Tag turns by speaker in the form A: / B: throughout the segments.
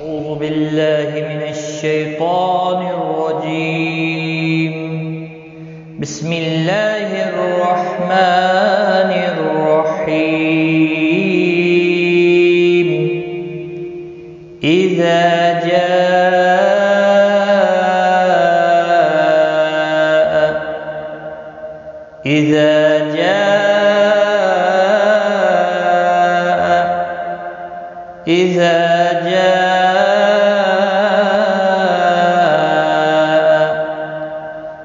A: أعوذ بالله من الشيطان الرجيم. بسم الله الرحمن الرحيم. إذا جاء إذا جاء جاء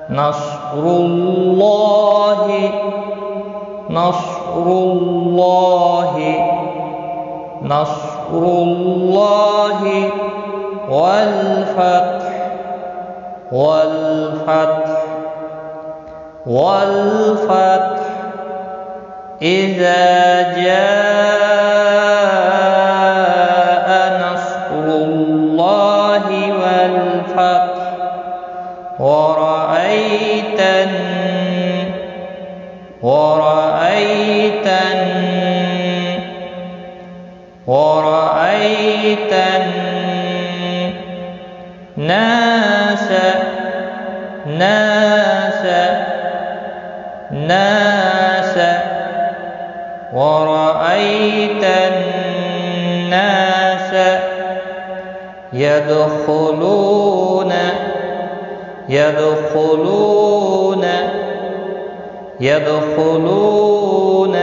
A: نصر الله نصر الله نصر الله والفتح والفتح والفتح إذا جاء ورأيت الناس ناس ناس ورأيت الناس يدخلون يدخلون يدخلون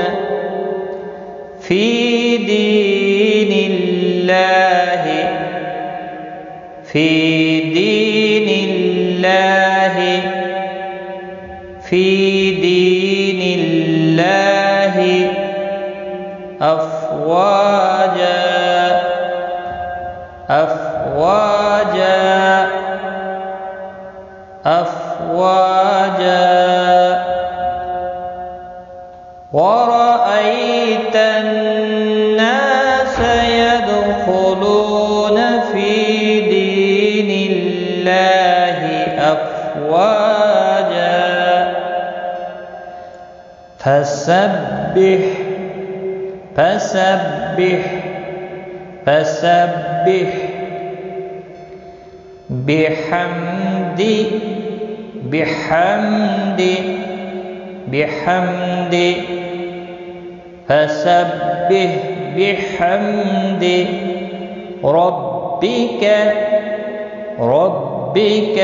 A: في دين الله في دين الله في دين الله أفواجا أفواجا. أفواجا. ورأيت الناس يدخلون في دين الله أفواجا. فسبح فسبح فسبح. بحمد بحمد بحمد فسبح بحمد ربك ربك.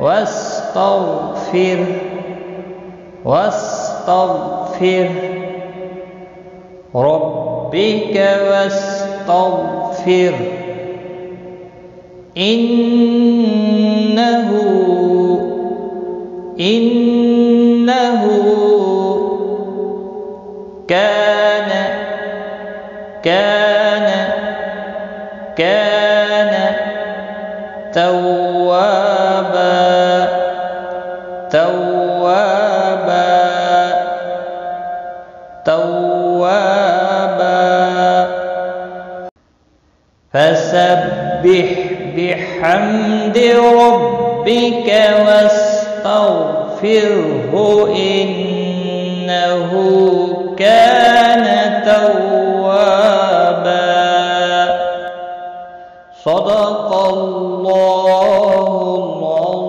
A: واستغفر واستغفر. ربك واستغفر. إنه إنه كان كان كان توابا توابا توابا. فسبح بحمد ربك واستغفره إنه كان توابا. صدق الله العظيم.